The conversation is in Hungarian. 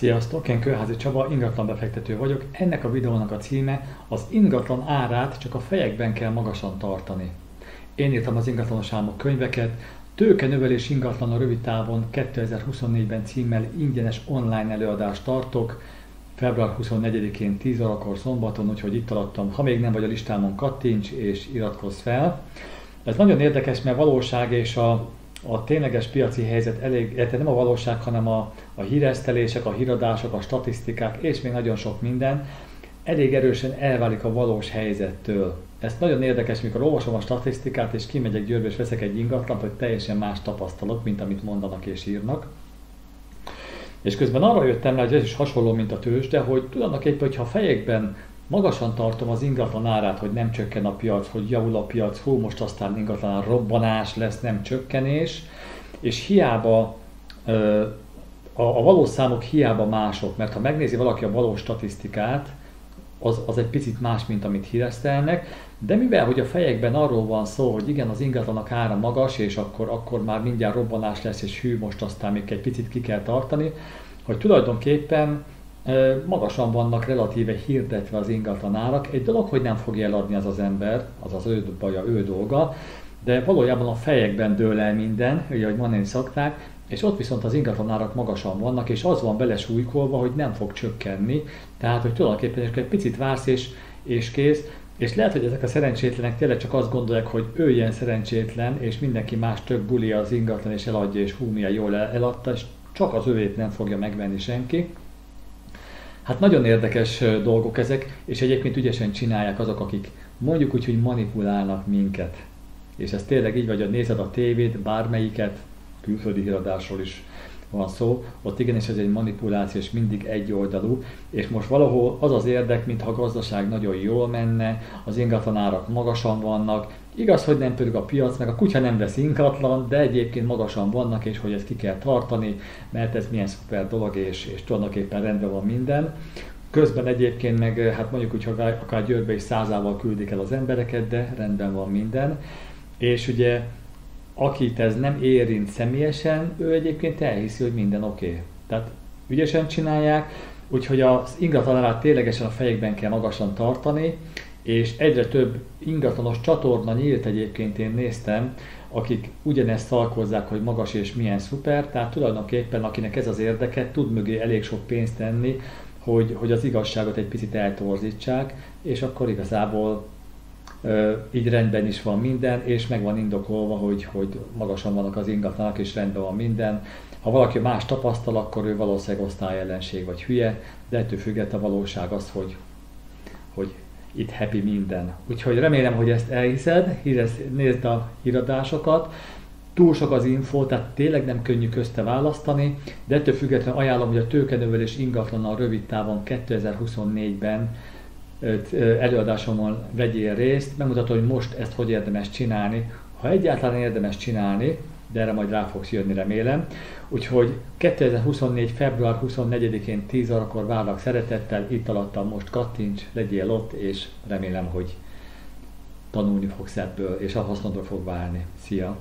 Sziasztok, én Kőházi Csaba, ingatlan befektető vagyok. Ennek a videónak a címe az ingatlan árát csak a fejekben kell magasan tartani. Én írtam az ingatlanos álmok könyveket, Tőke növelés ingatlan a rövid távon 2024-ben címmel ingyenes online előadást tartok, február 24-én 10 órakor szombaton, úgyhogy itt alattam, ha még nem vagy a listámon, kattints és iratkozz fel. Ez nagyon érdekes, mert valóság és a a tényleges piaci helyzet elég, tehát nem a valóság, hanem a, a híresztelések, a híradások, a statisztikák és még nagyon sok minden elég erősen elválik a valós helyzettől. Ez nagyon érdekes, mikor olvasom a statisztikát, és kimegyek Győrbe, és veszek egy ingatlant, hogy teljesen más tapasztalok, mint amit mondanak és írnak. És közben arra jöttem rá, hogy ez is hasonló, mint a tőzsde, hogy tulajdonképpen, hogyha a fejekben magasan tartom az ingatlan árát, hogy nem csökken a piac, hogy javul a piac, hú, most aztán ingatlan robbanás lesz, nem csökkenés, és hiába a, a valós számok hiába mások, mert ha megnézi valaki a valós statisztikát, az, az egy picit más, mint amit híresztelnek, de mivel, hogy a fejekben arról van szó, hogy igen, az ingatlanak ára magas, és akkor, akkor már mindjárt robbanás lesz, és hű, most aztán még egy picit ki kell tartani, hogy tulajdonképpen magasan vannak relatíve hirdetve az ingatlan árak. Egy dolog, hogy nem fogja eladni az az ember, az az ő baja, ő dolga, de valójában a fejekben dől el minden, ugye, ahogy mondani szokták, és ott viszont az ingatlanárak magasan vannak, és az van belesújkolva, hogy nem fog csökkenni, tehát hogy tulajdonképpen egy picit vársz és, és kész, és lehet, hogy ezek a szerencsétlenek tényleg csak azt gondolják, hogy ő ilyen szerencsétlen, és mindenki más tök buli az ingatlan, és eladja, és hú, milyen jól eladta, és csak az övét nem fogja megvenni senki. Hát nagyon érdekes dolgok ezek, és egyébként ügyesen csinálják azok, akik mondjuk úgy, hogy manipulálnak minket. És ez tényleg így vagy, hogy nézed a tévét, bármelyiket, külföldi híradásról is van szó, ott igenis ez egy manipuláció, és mindig egyoldalú, és most valahol az az érdek, mintha a gazdaság nagyon jól menne, az ingatlanárak magasan vannak, igaz, hogy nem pörög a piac, meg a kutya nem vesz ingatlan, de egyébként magasan vannak, és hogy ezt ki kell tartani, mert ez milyen szuper dolog, és, és tulajdonképpen rendben van minden. Közben egyébként meg, hát mondjuk úgy, akár Győrbe is százával küldik el az embereket, de rendben van minden. És ugye akit ez nem érint személyesen, ő egyébként elhiszi, hogy minden oké. Okay. Tehát ügyesen csinálják, úgyhogy az ingatlanárát ténylegesen a fejekben kell magasan tartani, és egyre több ingatlanos csatorna nyílt egyébként én néztem, akik ugyanezt szalkozzák, hogy magas és milyen szuper, tehát tulajdonképpen akinek ez az érdeke, tud mögé elég sok pénzt tenni, hogy, hogy az igazságot egy picit eltorzítsák, és akkor igazából így rendben is van minden, és meg van indokolva, hogy, hogy magasan vannak az ingatlanak, és rendben van minden. Ha valaki más tapasztal, akkor ő valószínűleg osztályellenség vagy hülye, de ettől függetlenül a valóság az, hogy, hogy itt happy minden. Úgyhogy remélem, hogy ezt elhiszed, nézd a híradásokat, túl sok az info, tehát tényleg nem könnyű közte választani, de ettől függetlenül ajánlom, hogy a tőkenövelés ingatlan a rövid távon 2024-ben előadásomon vegyél részt, megmutatom, hogy most ezt hogy érdemes csinálni. Ha egyáltalán érdemes csinálni, de erre majd rá fogsz jönni, remélem. Úgyhogy 2024. február 24-én 10 órakor várlak szeretettel, itt alattam most kattints, legyél ott, és remélem, hogy tanulni fogsz ebből, és a hasznodra fog válni. Szia!